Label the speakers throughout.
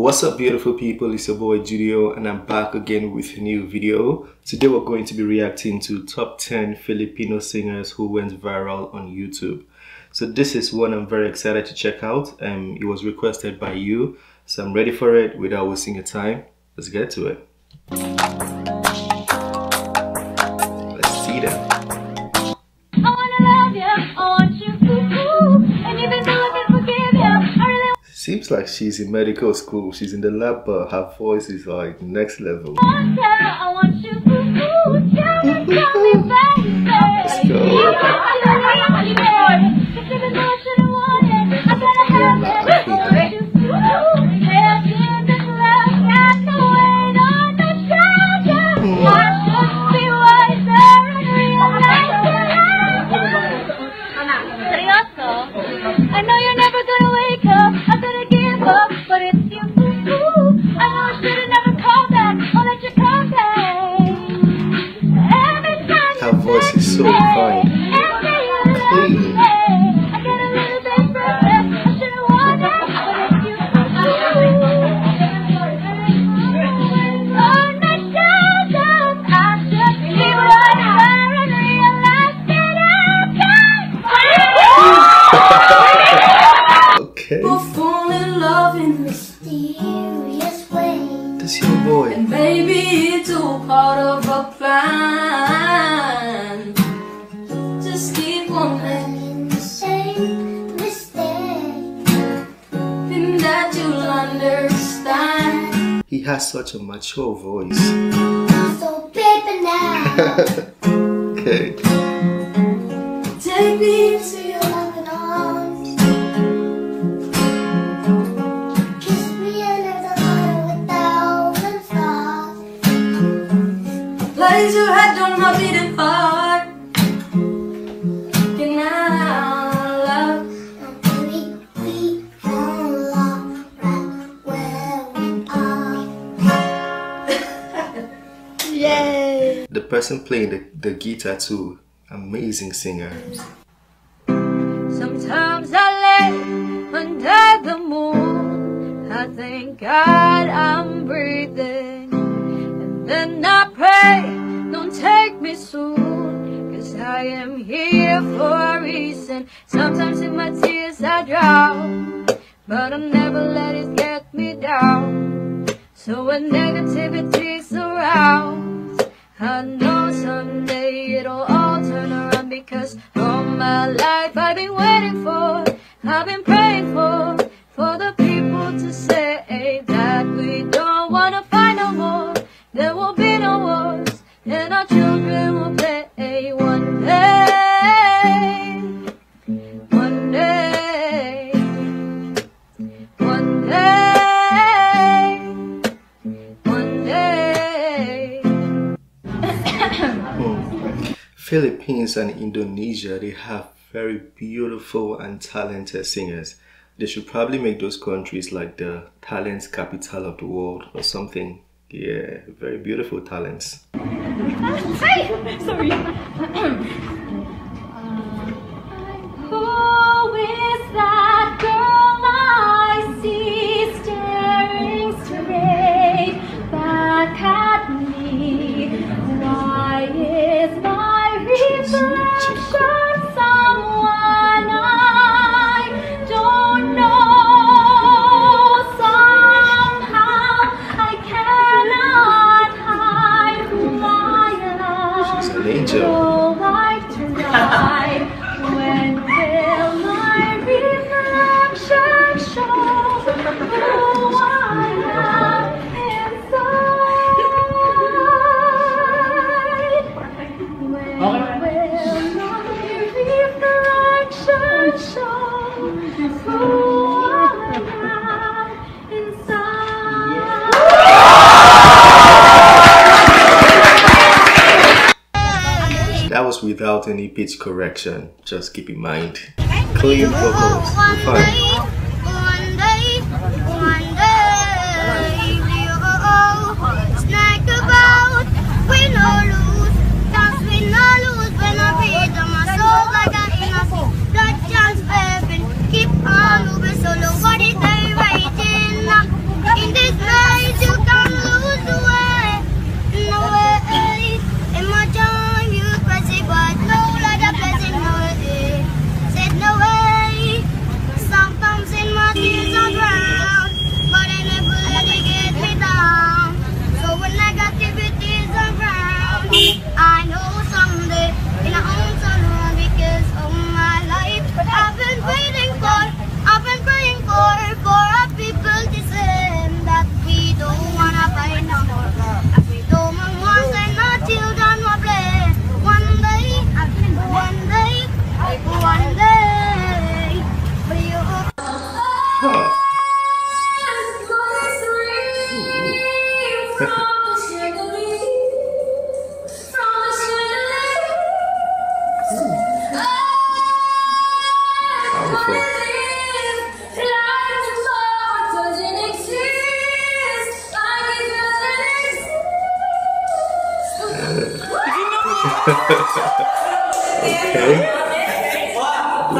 Speaker 1: What's up beautiful people, it's your boy Judeo and I'm back again with a new video. Today we're going to be reacting to top 10 Filipino singers who went viral on YouTube. So this is one I'm very excited to check out. Um, it was requested by you, so I'm ready for it without wasting your time. Let's get to it. Like she's in medical school. She's in the lab, but her voice is like next level. Let's go. Okay.
Speaker 2: We'll fall in love in mysterious ways.
Speaker 1: That's your boy.
Speaker 2: And baby, it's all part of a plan.
Speaker 1: Has such a mature voice.
Speaker 2: So baby now.
Speaker 1: okay.
Speaker 2: Take me into your loving arms. Kiss me under the light without a thought. Place your head on my beating
Speaker 1: Person playing the, the guitar too, amazing singer.
Speaker 3: Sometimes I lay under the moon. I thank God I'm breathing. And then I pray, don't take me soon. Cause I am here for a reason. Sometimes in my tears I drown. But I'll never let it get me down. So when negativity surrounds,
Speaker 1: Philippines and Indonesia, they have very beautiful and talented singers. They should probably make those countries like the talent capital of the world or something. Yeah, very beautiful talents.
Speaker 3: Hi! Sorry. I
Speaker 1: without any pitch correction, just keep in mind. Clean vocals, fine.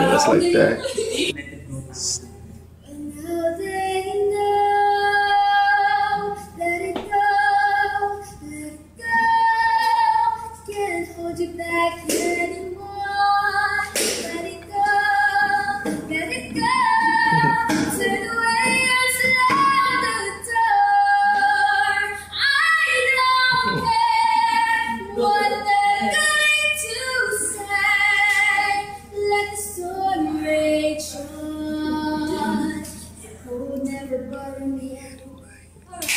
Speaker 1: Just like that.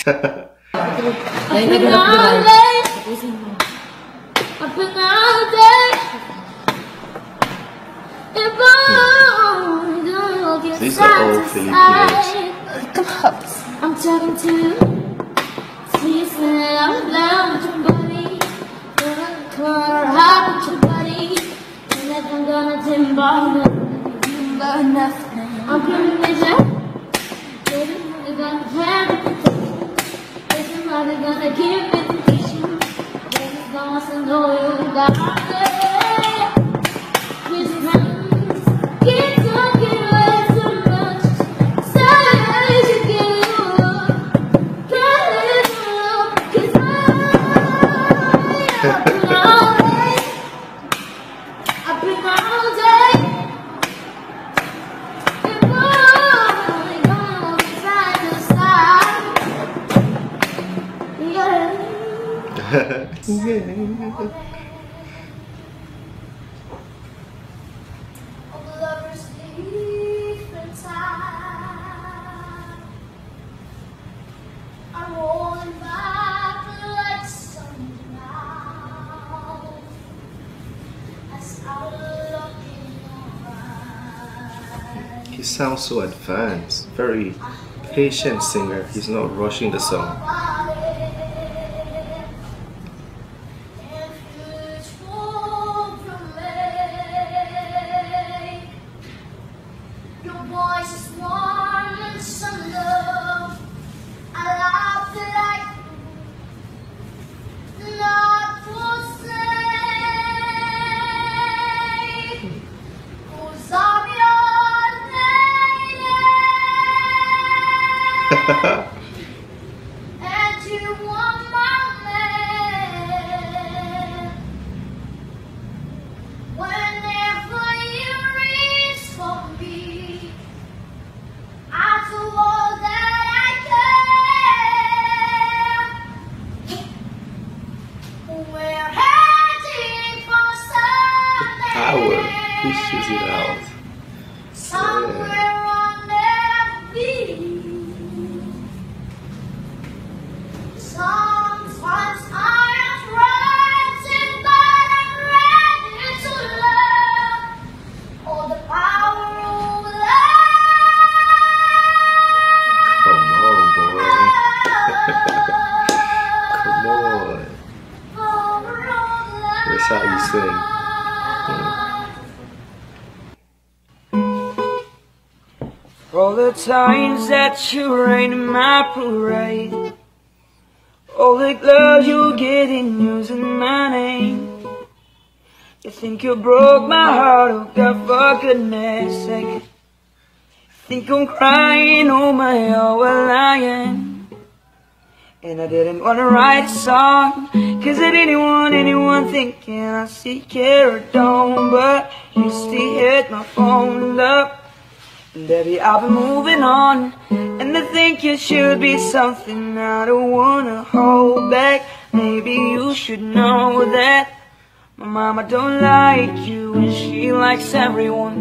Speaker 1: These are all Filipinos.
Speaker 3: I'm talking to you. Please with your body. With your body. And if I'm gonna timber, nothing. I'm gonna measure. Baby, we're gonna mother gonna give it to you. Baby, gonna no, you
Speaker 1: He sounds so advanced, very patient singer. He's not rushing the song. Pushes it out.
Speaker 2: Somewhere I'll All the
Speaker 4: times that you rain in my parade. All the gloves you get in using my name. You think you broke my heart, oh God, for goodness sake. Think I'm crying, oh my, oh well I am. And I didn't wanna write a song Cause I didn't want anyone thinking I see care or don't. But you still hit my phone up Baby, I've been moving on And I think you should be something I don't wanna hold back. Maybe you should know that My mama don't like you and she likes everyone.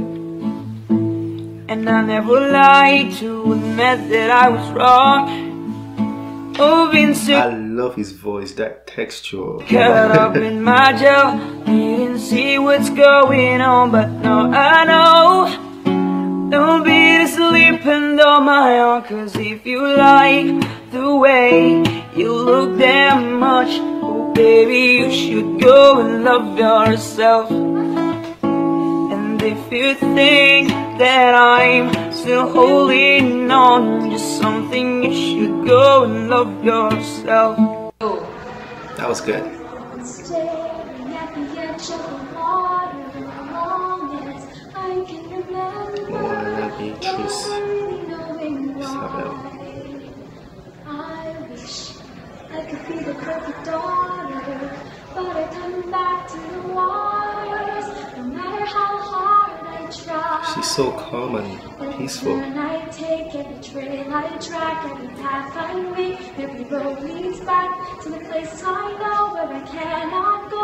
Speaker 4: And I never lied to admit that I was wrong. Oh, been so
Speaker 1: I love his voice, that texture.
Speaker 4: Caught up in my jail didn't see what's going on But now I know Don't be sleeping on my own Cause if you like the way you look that much Oh baby you should go and love yourself And if you think that I'm still holding on. Just something you should go and love yourself.
Speaker 1: That was good.
Speaker 3: Why. I wish I could be the perfect daughter, but I come back to the waters. No matter how hard I try.
Speaker 1: She's so calm and peaceful.
Speaker 3: Turn I take, every trail I track, every path I make, every road leads back to the place I know where I cannot go,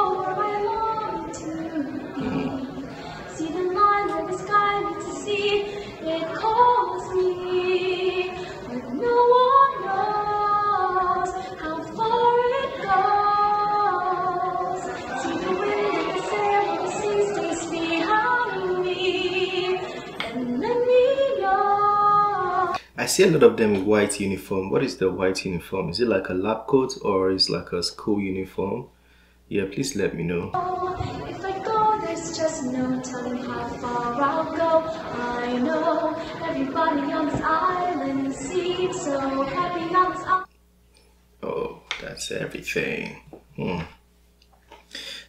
Speaker 1: see a lot of them in white uniform. What is the white uniform? Is it like a lab coat or is like a school uniform? Yeah, please let me know.
Speaker 3: If I go, there's just no telling how far I'll go. I know everybody on this island seems so happy on this island.
Speaker 1: Oh, that's everything. Hmm.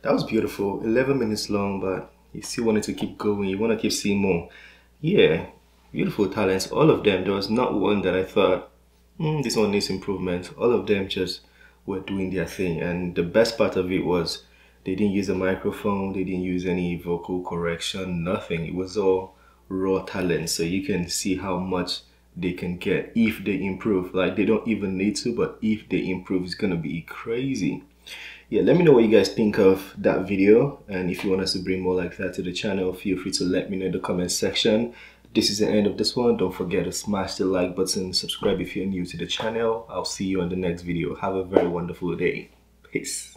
Speaker 1: That was beautiful. 11 minutes long, but you still wanted to keep going. You want to keep seeing more. Yeah, beautiful talents. All of them. There was not one that I thought, hmm, this one needs improvement. All of them just were doing their thing. And the best part of it was they didn't use a microphone, they didn't use any vocal correction, nothing. It was all raw talent. So you can see how much they can get if they improve. Like they don't even need to, but if they improve, it's gonna be crazy. Yeah, let me know what you guys think of that video. And if you want us to bring more like that to the channel, feel free to let me know in the comment section. This is the end of this one. Don't forget to smash the like button, subscribe if you're new to the channel. I'll see you on the next video. Have a very wonderful day. Peace.